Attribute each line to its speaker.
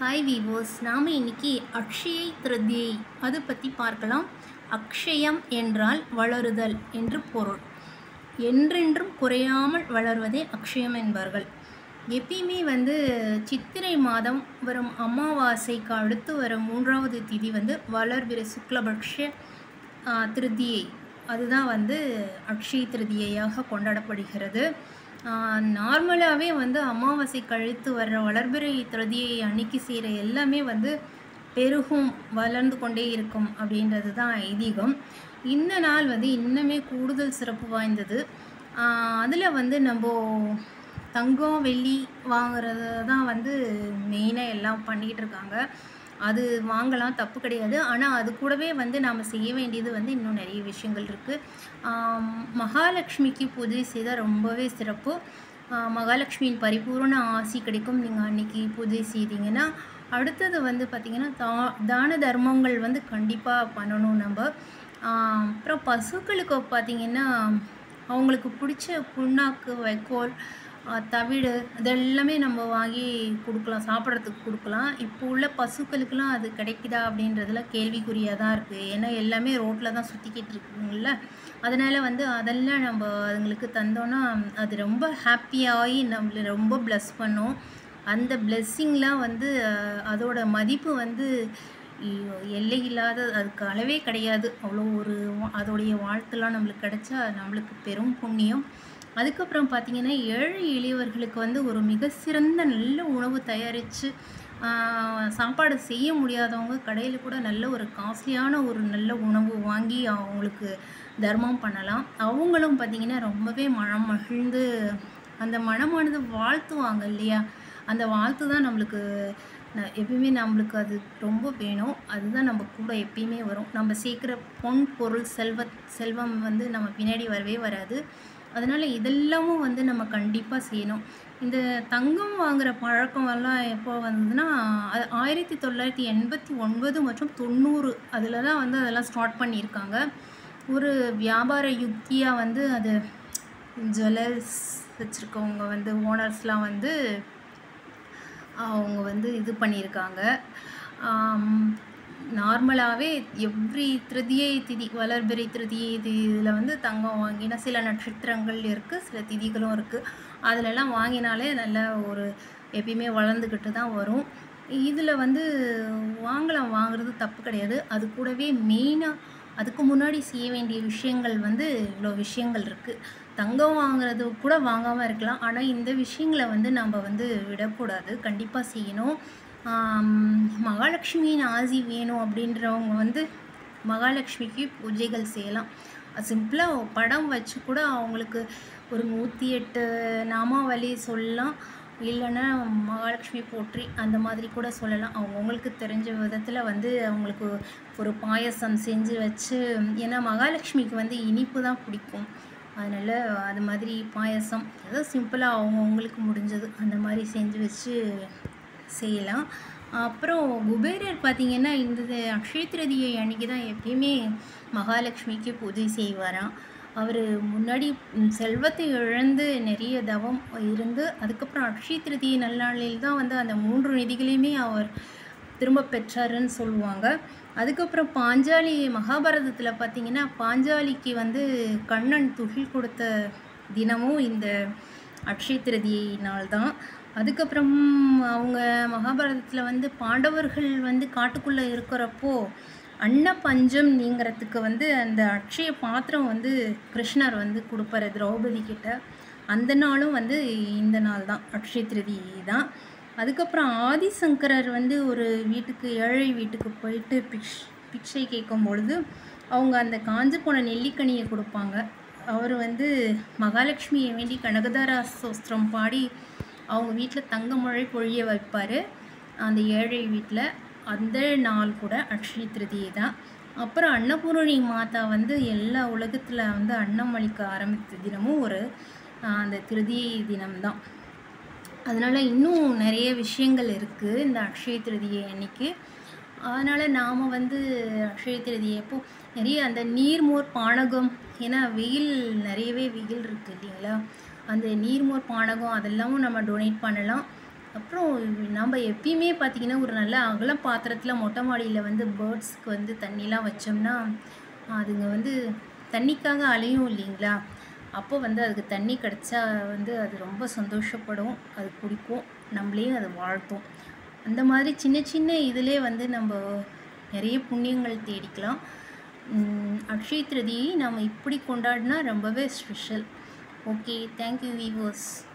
Speaker 1: Hi வீவோஸ் நாம் இன்னைக்கு அக்ஷயை திருதியை அது பற்றி பார்க்கலாம். அக்ஷயம் என்றால் வளருதல் என்று பொருள். என்றென்றும் குறையாமல் வளர்வதே அக்ஷயம் என்பார்கள். எப்பயுமே வந்து சித்திரை மாதம் வரும் அமாவாசைக்கு அடுத்து வரும் மூன்றாவது திதி வந்து வளர்விற சுக்லபக்ஷ திருதியை. அதுதான் வந்து அக்ஷய திருதியையாக கொண்டாடப்படுகிறது. நார்மலாகவே வந்து அமாவாசை கழித்து வர்ற வளர்பிறை திருதியை அன்னைக்கு செய்கிற எல்லாமே வந்து பெருகும் வளர்ந்து கொண்டே இருக்கும் அப்படின்றது தான் ஐதீகம். இந்த நாள் வந்து இன்னுமே கூடுதல் சிறப்பு வாய்ந்தது. அதில் வந்து நம்ம தங்கம் வெள்ளி வாங்குறது தான் வந்து மெயினாக எல்லாம் பண்ணிகிட்டு இருக்காங்க. அது வாங்கலாம் தப்பு கிடையாது. ஆனால் அது கூடவே வந்து நாம் செய்ய வேண்டியது வந்து இன்னும் நிறைய விஷயங்கள் இருக்குது மகாலட்சுமிக்கு பூஜை செய்தால் ரொம்பவே சிறப்பு. மகாலட்சுமியின் பரிபூர்ண ஆசி கிடைக்கும். நீங்கள் அன்னைக்கு பூஜை செய்தீங்கன்னா அடுத்தது வந்து பார்த்திங்கன்னா தா தான தர்மங்கள் வந்து கண்டிப்பாக பண்ணணும் நம்ம. அப்புறம் பசுக்களுக்கு பார்த்திங்கன்னா அவங்களுக்கு பிடிச்ச புண்ணாக்கு வைக்கோல் தவிடு இதெல்லாமே நம்ம வாங்கி கொடுக்கலாம் சாப்பிட்றதுக்கு கொடுக்கலாம். இப்போ உள்ள பசுக்களுக்கெல்லாம் அது கிடைக்குதா அப்படின்றதுல கேள்விக்குறியாக தான் இருக்குது ஏன்னா எல்லாமே ரோட்டில் தான் சுற்றிக்கிட்டு இருக்குங்கள அதனால் வந்து அதெல்லாம் நம்ம அதுங்களுக்கு தந்தோன்னா அது ரொம்ப ஹாப்பியாகி நம்மளை ரொம்ப ப்ளஸ் பண்ணும். அந்த பிளெஸ்ஸிங்லாம் வந்து அதோட மதிப்பு வந்து எல்லை இல்லாத அதுக்கு அளவே கிடையாது. அவ்வளோ ஒரு அதோடைய வாழ்த்துலாம் நம்மளுக்கு கிடைச்சா நம்மளுக்கு பெரும் புண்ணியம். அதுக்கப்புறம் பார்த்திங்கன்னா ஏழை எளியவர்களுக்கு வந்து ஒரு மிக சிறந்த நல்ல உணவு தயாரித்து சாப்பாடு செய்ய முடியாதவங்க கடையில் கூட நல்ல ஒரு காஸ்ட்லியான ஒரு நல்ல உணவு வாங்கி அவங்களுக்கு தர்மம் பண்ணலாம். அவங்களும் பார்த்திங்கன்னா ரொம்பவே மனம் மகிழ்ந்து அந்த மனமானது வாழ்த்துவாங்க இல்லையா? அந்த வாழ்த்து தான் நம்மளுக்கு எப்பயுமே நம்மளுக்கு அது ரொம்ப வேணும். அதுதான் நம்ம கூட எப்பயுமே வரும். நம்ம சேர்க்குற பொன் பொருள் செல்வ செல்வம் வந்து நம்ம பின்னாடி வரவே வராது. அதனால் இதெல்லாமும் வந்து நம்ம கண்டிப்பாக செய்யணும். இந்த தங்கம் வாங்குகிற பழக்கம் எல்லாம் எப்போ வந்ததுன்னா அது ஆயிரத்தி தொள்ளாயிரத்தி எண்பத்தி ஒன்பது மற்றும் தொண்ணூறு அதில் தான் வந்து அதெல்லாம் ஸ்டார்ட் பண்ணியிருக்காங்க. ஒரு வியாபார யுக்தியாக வந்து அது ஜுவல்லர்ஸ் வச்சுருக்கவங்க வந்து ஓனர்ஸ்லாம் வந்து அவங்க வந்து இது பண்ணியிருக்காங்க. நார்மலாகவே எவ்ரி திருதியை திதி வளர்பிறை திருதியை இதில் வந்து தங்கம் வாங்கினா சில நட்சத்திரங்கள் இருக்குது சில திதிகளும் இருக்குது அதிலெல்லாம் வாங்கினாலே நல்ல ஒரு எப்பயுமே வளர்ந்துக்கிட்டு தான் வரும். இதில் வந்து வாங்கலாம் வாங்குறது தப்பு கிடையாது. அது கூடவே மெயினாக அதுக்கு முன்னாடி செய்ய வேண்டிய விஷயங்கள் வந்து இவ்வளோ விஷயங்கள் இருக்குது தங்கம் வாங்குறது கூட வாங்காமல் இருக்கலாம். ஆனால் இந்த விஷயங்களை வந்து நம்ம வந்து விடக்கூடாது. கண்டிப்பாக செய்யணும். மகாலட்சுமியின் ஆசி வேணும் அப்படின்றவங்க வந்து மகாலட்சுமிக்கு பூஜைகள் செய்யலாம். சிம்பிளாக படம் வச்சு கூட அவங்களுக்கு ஒரு நூற்றி எட்டு நாமாவளி சொல்லலாம். இல்லைன்னா மகாலட்சுமி போற்றி அந்த மாதிரி கூட சொல்லலாம். அவங்கவுங்களுக்கு தெரிஞ்ச விதத்தில் வந்து அவங்களுக்கு ஒரு பாயசம் செஞ்சு வச்சு ஏன்னா மகாலட்சுமிக்கு வந்து இனிப்பு தான் பிடிக்கும். அதனால் அது மாதிரி பாயசம் ஏதோ சிம்பிளாக அவங்கவுங்களுக்கு முடிஞ்சது. அந்த மாதிரி செஞ்சு வச்சு செய்யலாம். அப்புறம் குபேரர் பார்த்திங்கன்னா இந்த அக்ஷய திருதியை அன்னைக்கு தான் எப்பயுமே மகாலட்சுமிக்கு பூஜை செய்வாராம். அவர் முன்னாடி செல்வத்தை இழந்து நிறைய தவம் இருந்து அதுக்கப்புறம் அக்ஷய திருதியை நல்லாளில் தான் வந்து அந்த மூன்று நிதிகளையுமே அவர் திரும்ப பெற்றாருன்னு சொல்லுவாங்க. அதுக்கப்புறம் பாஞ்சாலி மகாபாரதத்தில் பார்த்திங்கன்னா பாஞ்சாலிக்கு வந்து கண்ணன் துகில் கொடுத்த தினமும் இந்த அக்ஷய திருதியை நாள் தான். அதுக்கப்புறம் அவங்க மகாபாரதத்தில் வந்து பாண்டவர்கள் வந்து காட்டுக்குள்ளே இருக்கிறப்போ அன்ன பஞ்சம் நீங்கிறதுக்கு வந்து அந்த அக்ஷய பாத்திரம் வந்து கிருஷ்ணர் வந்து கொடுப்பாரு திரௌபதி கிட்ட. அந்த நாளும் வந்து இந்த நாள் தான் அக்ஷய திருதி தான். அதுக்கப்புறம் ஆதிசங்கரர் வந்து ஒரு வீட்டுக்கு ஏழை வீட்டுக்கு போயிட்டு பிக்ஷ் பிக்ஷை கேட்கும் பொழுது அவங்க அந்த காஞ்சு போன நெல்லிக்கனியை கொடுப்பாங்க. அவர் வந்து மகாலட்சுமியை வேண்டி கனகதாரா சோஸ்திரம் பாடி அவங்க வீட்டில் தங்க மழை பொழிய வைப்பார். அந்த ஏழை வீட்டில் அந்த நாள் கூட அக்ஷய திருதியை தான். அப்புறம் அன்னபூரணி மாதா வந்து எல்லா உலகத்தில் வந்து அன்னம் அளிக்க ஆரம்பித்த தினமும் ஒரு அந்த திருதியை தினம்தான் அதனால் இன்னும் நிறைய விஷயங்கள் இருக்குது இந்த அக்ஷய திருதியை அன்னைக்கு. அதனால் நாம் வந்து அக்ஷய திருதியை எப்போ நிறைய அந்த நீர்மோர் பானகம் ஏன்னா வெயில் நிறையவே வெயில் இருக்குது இல்லைங்களா? அந்த நீர்மோர் பானகம் அதெல்லாமும் நம்ம டொனேட் பண்ணலாம். அப்புறம் நம்ம எப்பயுமே பார்த்திங்கன்னா ஒரு நல்ல அகல பாத்திரத்தில் மொட்டை மாடியில் வந்து பேர்ட்ஸ்க்கு வந்து தண்ணிலாம் வச்சோம்னா அதுங்க வந்து தண்ணிக்காக அலையும் இல்லைங்களா? அப்போ வந்து அதுக்கு தண்ணி கிடச்சா வந்து அது ரொம்ப சந்தோஷப்படும் அது குடிக்கும் நம்மளையும் அது வாழ்த்தும். அந்த மாதிரி சின்ன சின்ன இதிலே வந்து நம்ம நிறைய புண்ணியங்கள் தேடிக்கலாம். அக்ஷய திருதியை நம்ம இப்படி கொண்டாடினா ரொம்பவே special Okay, thank you, viewers.